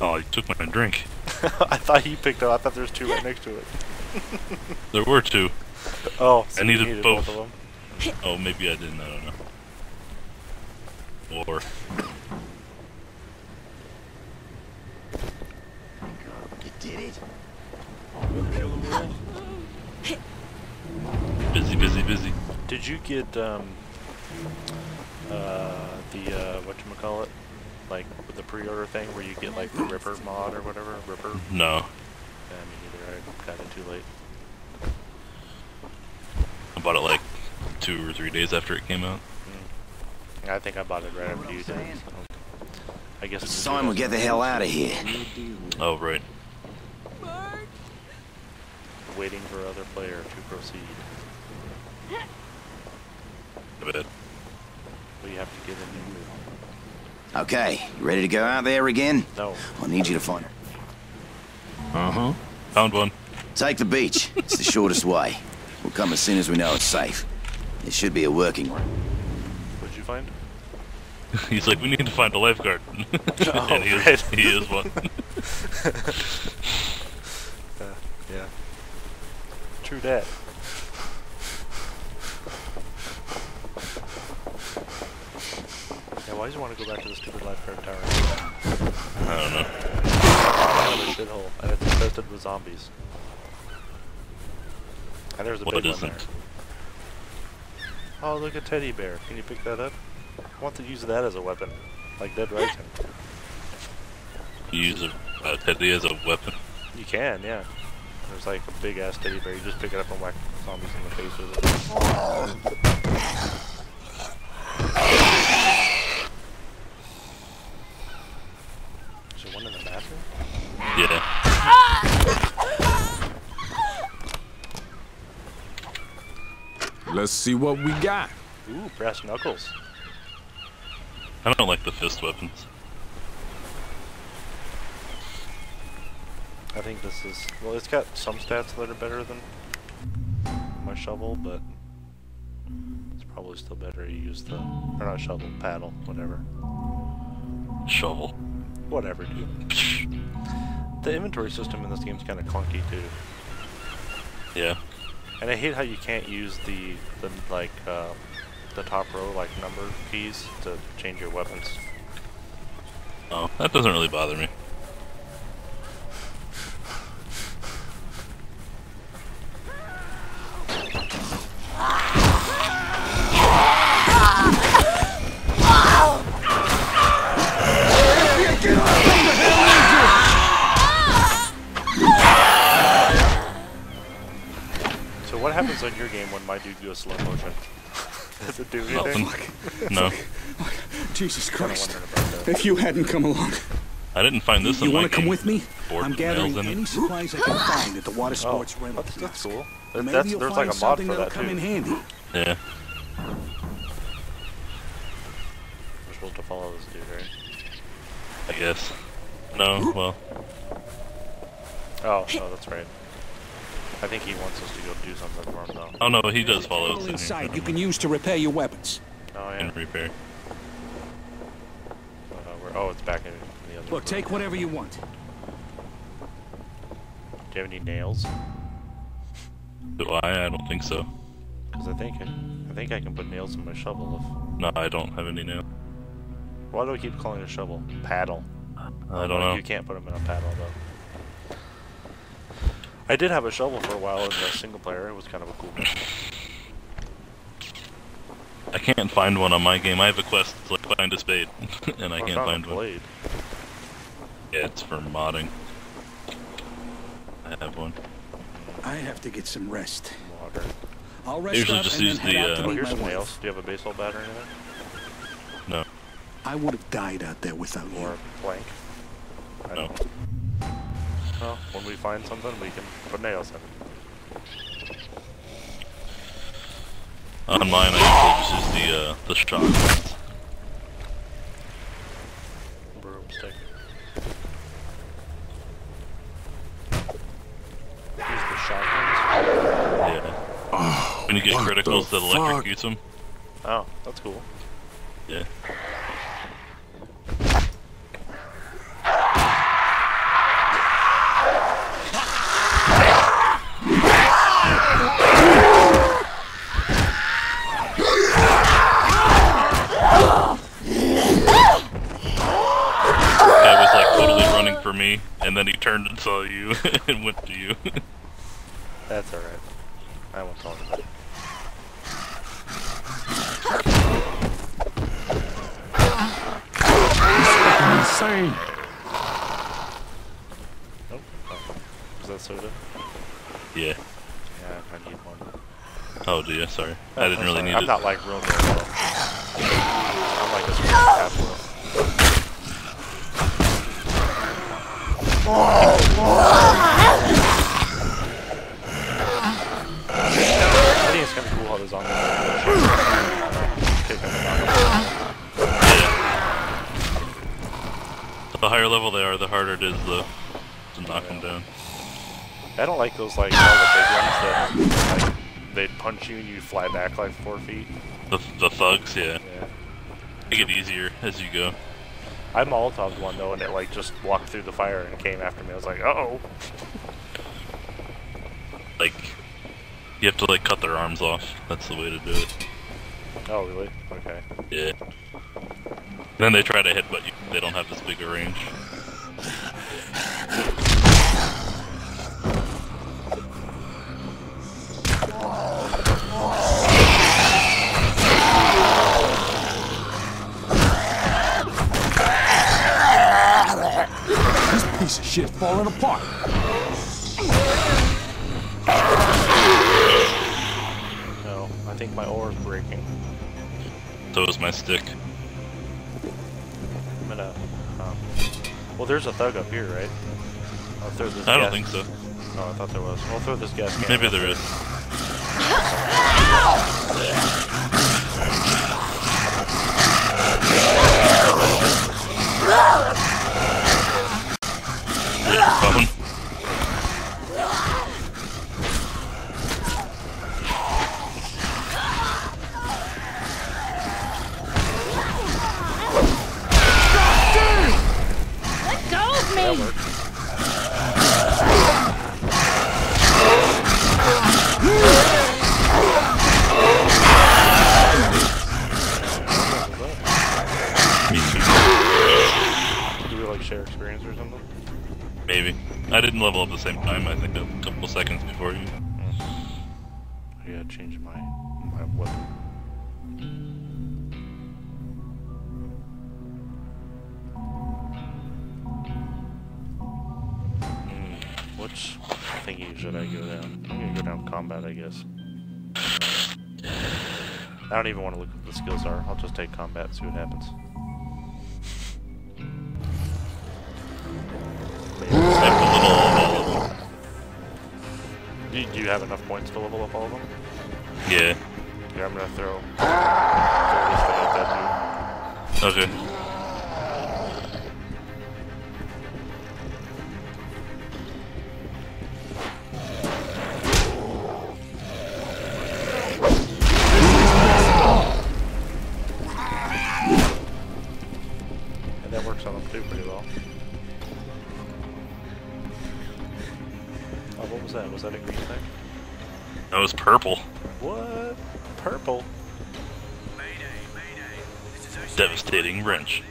Oh, you took my drink. I thought he picked up. I thought there was two right next to it. There were two. Oh, so I you needed both. of them. Oh, maybe I didn't. I don't know. Or You did it. busy, busy, busy. Did you get um uh the uh what you call it? Like with the pre-order thing where you get like the Ripper mod or whatever? Ripper? No, Yeah, me neither. I got it too late. I bought it like two or three days after it came out. Mm. I think I bought it right after you did. So. I guess It's it's time we get the hell out of here. Oh, right. waiting for other player to proceed. I bet. Well, you have to get in there. Okay, you ready to go out there again? No. I need you to find her. Uh-huh. Found one. Take the beach. It's the shortest way. We'll come as soon as we know it's safe. It should be a working one. What'd you find? He's like, we need to find a lifeguard. and he is, right. he is one. Uh, yeah. True that. Yeah, why do you want to go back to the stupid lifeguard tower? I don't know. Another shithole, and it's infested with zombies. And there's a What big one there. Oh, look, a teddy bear. Can you pick that up? I want to use that as a weapon, like Dead Rising. You use a, a teddy as a weapon. You can, yeah. There's like a big ass teddy bear. You just pick it up and whack zombies in the face with it. Is there one in the bathroom? Yeah. Let's see what we got. Ooh, brass knuckles. I don't like the fist weapons. I think this is well. It's got some stats that are better than my shovel, but it's probably still better to use the or not shovel, paddle, whatever, Shovel. whatever, dude. The inventory system in this game is kind of clunky too, Yeah. And I hate how you can't use the the like uh, the top row like number keys to change your weapons. Oh, that doesn't really bother me. Happens on your game when my dude goes slow motion? Does it do anything? Nothing. No. Jesus Christ. wondering about that. If you hadn't come along, I didn't find this you in my want to come with me? Board I'm with gathering nails in it. any supplies I can find at the water Oh, sports rental that's, that's kiosk. cool. That- Maybe that's, you'll there's find like a mod something for that'll that come in too. handy. Yeah. We're supposed to follow this dude, right? I guess. No, well, Oh, no, that's right. I think he wants us to go do something for him, though. oh no, he does follow us All in inside you can use to repair your weapons. Oh, yeah. And repair. Uh, we're, oh, it's back in, in the other Look, room. take whatever you want. Do you have any nails? Do I? I don't think so. Because I think I, I think I can put nails in my shovel. If, No, I don't have any nails. why do I keep calling it a shovel? Paddle. I don't know. You can't put them in a paddle, though. I did have a shovel for a while in the single player. It was kind of a cool mission. I can't find one on my game. I have a quest to like find a spade, and I Or can't found find a one. blade. Yeah, it's for modding. I have one. I have to get some rest. Water. I'll rest Usually just use the, uh, Oh, here's my some wife. nails. Do you have a baseball bat or anything? No. I would have died out there without Or you. a plank? I No. don't know. Well, when we find something, we can put nails in it. On mine, I usually just use the uh, the shock ones. Broomstick. Use the shotguns. Yeah. Oh, when you get what criticals, the that electrocutes them. Oh, that's cool. Yeah. Saw you and went to you. That's alright. I won't tell anybody. Insane. Nope. Oh. Was that soda? yeah. Yeah, I need one. Oh, do you? Sorry. Oh, I didn't I'm really sorry. need I'm it. not like real good. I'm like a small I think it's kind of cool how the zombies kick them and knock them out. The higher level they are, the harder it is, though, to knock them down. I don't like those like all the big ones that like they punch you and you fly back like four feet. The, the thugs, yeah. Yeah. Make it easier as you go. I Molotoved one though, and it like just walked through the fire and came after me. I was like, uh oh. Like, you have to, like, cut their arms off. That's the way to do it. Oh really? Okay. Yeah. Then they try to headbutt you. They don't have this big a range. Piece of shit falling apart. No, I think my oar's breaking. So is my stick. I'm gonna. Um, well, there's a thug up here, right? I'll throw this I don't think so. Oh, I thought there was. I'll throw this gas can. Maybe up there here. is. Yeah, phone. Let go of That me! worked. Do we like share experience or something? Maybe. I didn't level up the same time. I think a couple seconds before you. I gotta change my my weapon. Hmm, Which thingy should I go down? I'm gonna go down combat, I guess. I don't even want to look what the skills are. I'll just take combat and see what happens. You, do you have enough points to level up all of them? Yeah. Yeah, I'm gonna throw, throw this thing at that dude. Okay. Was that? Was that a green thing? That was purple. What? Purple? Devastating wrench.